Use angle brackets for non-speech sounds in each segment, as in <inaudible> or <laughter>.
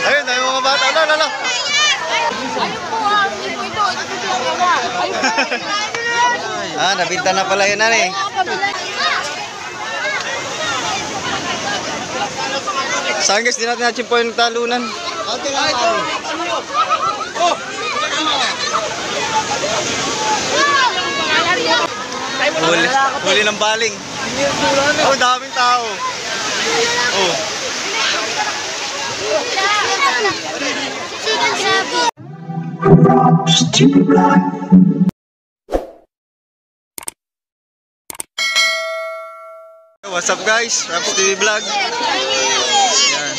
Ayun, dami mga bata. Ala, ala, ala. Ayun po ah, ito. Ito po yung. Ayun. Ah, nabinta na pala yun, eh. Saan guys, di natin na po yung talunan. Huli, huli ng baling. Oh, daming tao. Oh. Grabe. What's up guys? Raps TV Vlog. Yan.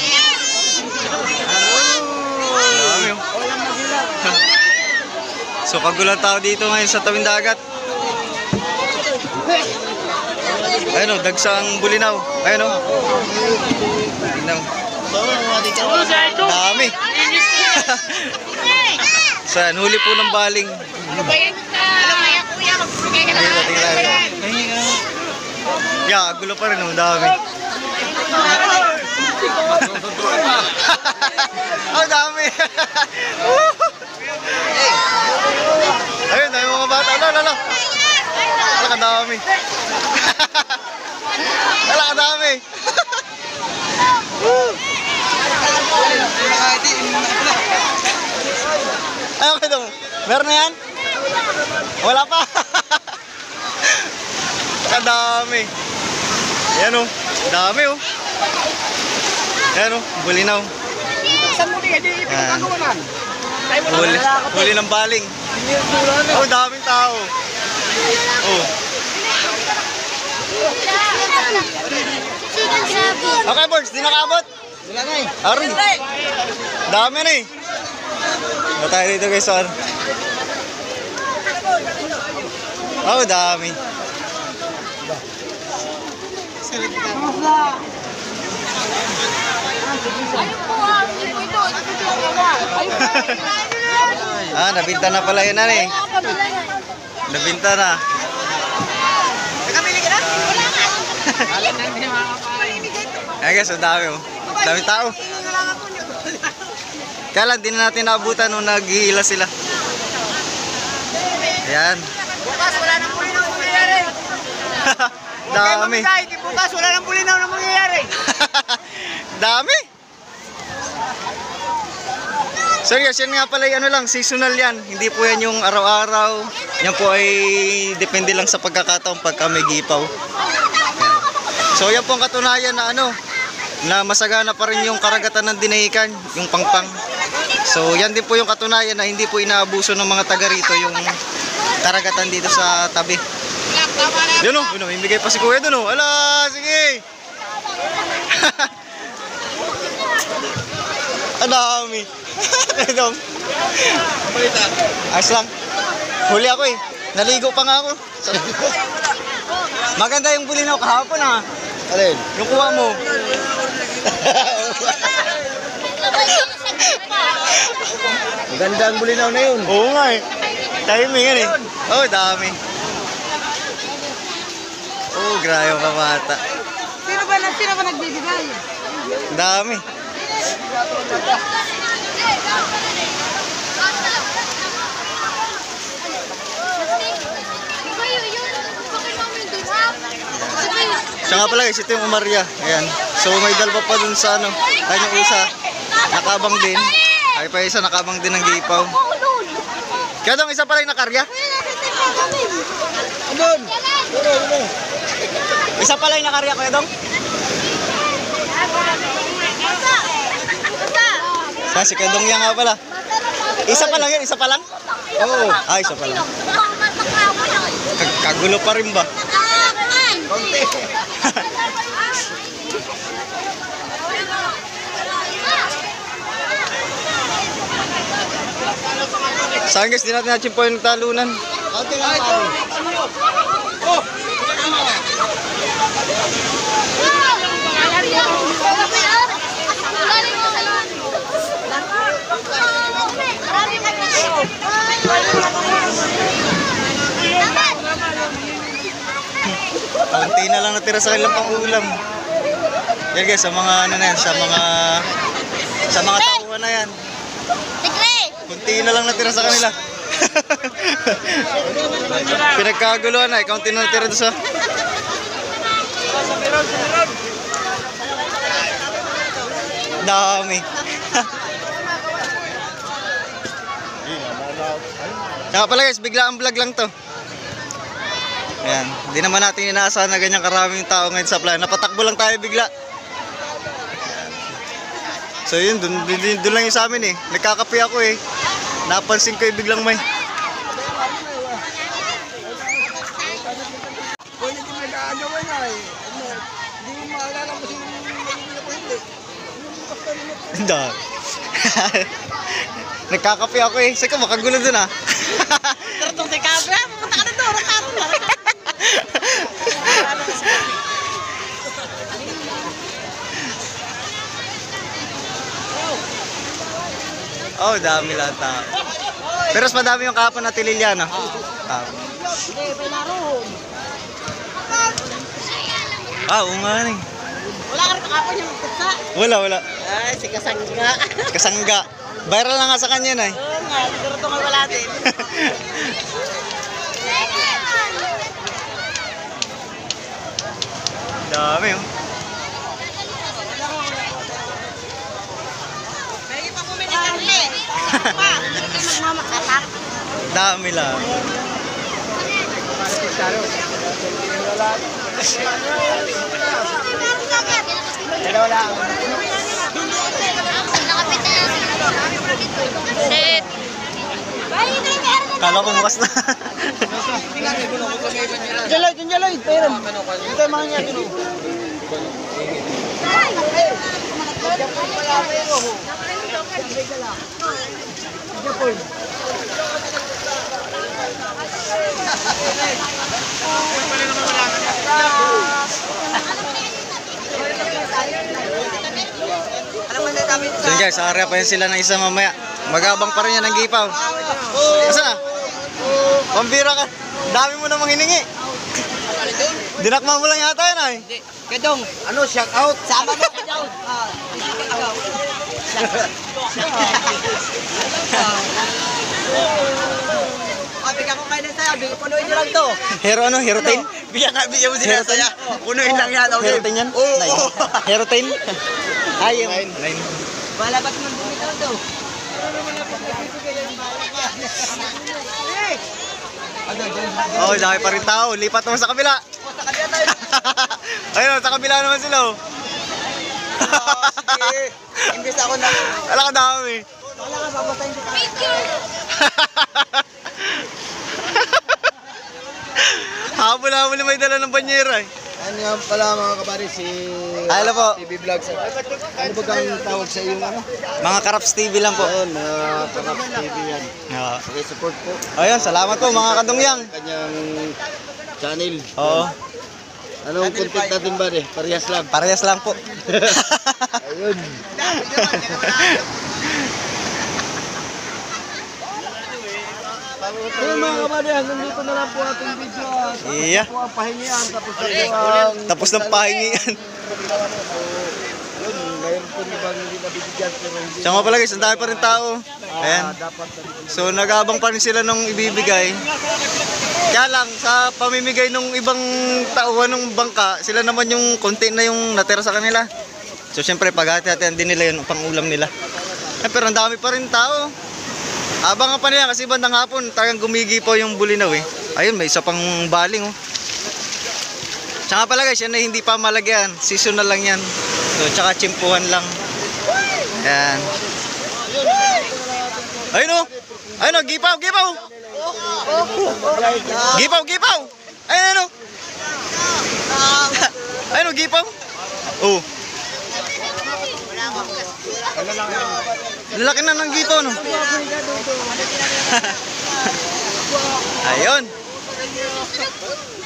<laughs> So kagulang tao dito ngayon sa tawing dagat. Ayun oh, dagsang bulinaw. Ayun oh. Bulinaw. Dami. <laughs> Saan? Huli po ng baling. Dito, tingnan. Yeah, gulo pa rin oh, dami. Ang <laughs> dami. <laughs> Ayun, dami mga bata. Ala, ala, ala. Ala, kadami. Ala, kadami. Ay, okay daw. Meron na yan? Wala pa. Kadami. Yan oh. Dami oh. Yan oh. Bulinaw. Saan mo niya? Di Yan. pinagkagawanan. Huli, huli ng baling. Oh, daming tao. Oh. Okay, boys. Di nakabot. Wala eh. Dami na eh. Ba tayo dito guys, sir. Oh, dami. Ah, nabinta na pala yun, eh. Na. Nabinta na. Nakabili ka na? Wala nga. Ay guys, ang dami oh. Dami tao. Kaya lang, di na natin naabutan nung naghihila sila. Ayan. Bukas wala nang bulinaw na mangyayari. <laughs> dami. Bukas wala nang bulinaw na mangyayari. <laughs> dami. Serious, yan nga pala, ano lang, seasonal yan. Hindi po yan yung araw-araw. Yan po ay depende lang sa pagkakataon pagka may gipaw. So yan po ang katunayan na ano, na masagana pa rin yung karagatan ng dinahikan, yung pangpang. So yan din po yung katunayan na hindi po inaabuso ng mga taga rito yung karagatan dito sa tabi. Yun o, yun o, imigay pa si kuya dun o. Ala, sige! <laughs> Ang dami. <laughs> Ito. Ayos lang. Huli ako eh. Naligo pa nga ako. <laughs> Maganda yung bulinaw kahapon ha. Alin? Yung kuha mo. Maganda ang bulinaw na yun. Oo nga eh. Timing yan eh. Oh, dami. Oh, grabe mga bata. Sino ba, sino ba nagbibigay? Dami. Siya nga pala guys, ito yung umarya. Ayan. So may dalwa pa dun sa ano, kanyang isa. Nakabang din. Ay pa isa nakabang din ng gipaw. Kaya dong isa pala yung nakarya. Doon. Isa pala yung nakarya kaya dong. Sa si Kadong yan nga pala. Isa pa lang yan, isa pa lang? Oo. Ah, isa pa lang. Kag- Kagulo pa rin ba? Konti. Saan guys, di natin natin po yung talunan. Konti lang pare. Oh! Kaunti natira sa kanilang pang ulam. Yan guys, sa mga ano na yan, sa mga sa mga tauhan na yan. Kunti na lang natira sa kanila. <laughs> Pinagkaguluhan na, ikaw na natira doon sa... Dami. <laughs> Kaya pala guys, bigla ang vlog lang to. Ayan, hindi naman natin inaasahan na ganyan karaming tao ngayon sa plan. Napatakbo lang tayo bigla. So yun, dun, dun, dun, dun lang yung sa amin eh. Nagkakape ako eh. Napansin ko eh, biglang may. Ano, yung nagiging ako hindi. Da. Nagkakape ako eh. Saka makagulo dun ah. Pero itong tikabra, pumunta ka na doon, rakaro na. Oh, dami lang tao. Pero mas madami yung kahapon na Tililiano. Ah. Ah, oo nga eh. Wala ka rin kakapon yung magkutsa. Wala, wala. Ay, si Kasangga. <laughs> Kasangga. Viral na nga sa kanya na eh. Oo nga, siguro ito nga wala din. <laughs> Dami oh. May pa bumili karne. Pa, hindi Kala ko bukas na. Jalay, kan jalay. Pero, ito mga niya dito. so yun guys, area pa yun sila ng isa mamaya. Magabang pa rin yan ng gipaw. Asa na? Pambira ka. Dami mo namang hiningi. Dinakma mo lang yata yun ay. Kedong, ano, shout out. Sama mo. Ah, bigyan ko kayo saya. Bigyan punuin nyo lang to. Hero ano? Hero 10? Bigyan ka, bigyan mo sila saya. Punuin lang yan. okay? Hero 10 yan? Oo. Nine. oo. Hero 10? Ay, yung 9. Malabat man bumitaw to. Oh, dami pa rin tao. Lipat naman sa kabila. Sa kanila tayo. Ayun, sa kabila naman sila oh. Sige. Imbes ako na. Wala ka dami. Wala ka, babatayin kita. <laughs> Habol-habol na may dala ng banyera eh. Ano nga pala mga kabari, si Ay, hello po. TV Vlogs. Ano ba kang tawag sa iyo? Ano? Mga Karaps TV lang po. Ayun, mga Karaps TV yan. Oo. Okay, support po. Ayun, salamat po mga kadungyang. Kanyang channel. Oo, Anong content natin ba eh? Parehas lang. parehas lang po. <laughs> Ayun. Ayun mga kabari, hanggang dito na lang po ating video. ah. Iya. Po ang pahingian, tapos na po ang... Tapos ng pahingian. Yun, mayroon po hindi nabibigyan nga pala guys, ang dami pa rin tao. Ayan. ah, nabibigyan. So nagabang pa rin sila nung ibibigay. Kaya lang, sa pamimigay ng ibang tauhan ng bangka, sila naman yung konti na yung natira sa kanila. So syempre, paghati-hatian din nila yun, pang ulam nila. Eh, pero ang dami pa rin tao. Abangan pa nila kasi bandang hapon, talagang gumigi po yung bulinaw eh. Ayun, may isa pang baling oh. Tsaka pala guys, yan na hindi pa malagyan. Seasonal lang yan. So, tsaka chimpuhan lang. Yan. Ayun oh. Ayun oh, gipaw, gipaw. Gipaw, gipaw. Ayun ano. Ayun oh, gipaw. Oh. Lalaki na ng no. <laughs> Ayun.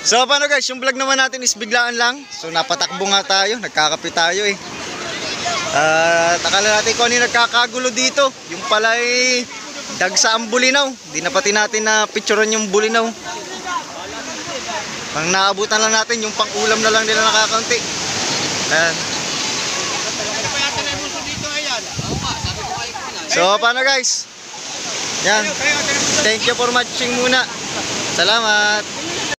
So paano guys, yung vlog naman natin is biglaan lang. So napatakbo nga tayo, nagkakape tayo eh. Ah, akala natin kung ano yung nagkakagulo dito. Yung pala ay dagsa ang bulinaw. Di na pati natin na picturean yung bulinaw. Pang naabutan lang natin, yung pang ulam na lang nila nakakaunti. Ayan. So, paano guys? Yan. Thank you for watching muna. Salamat.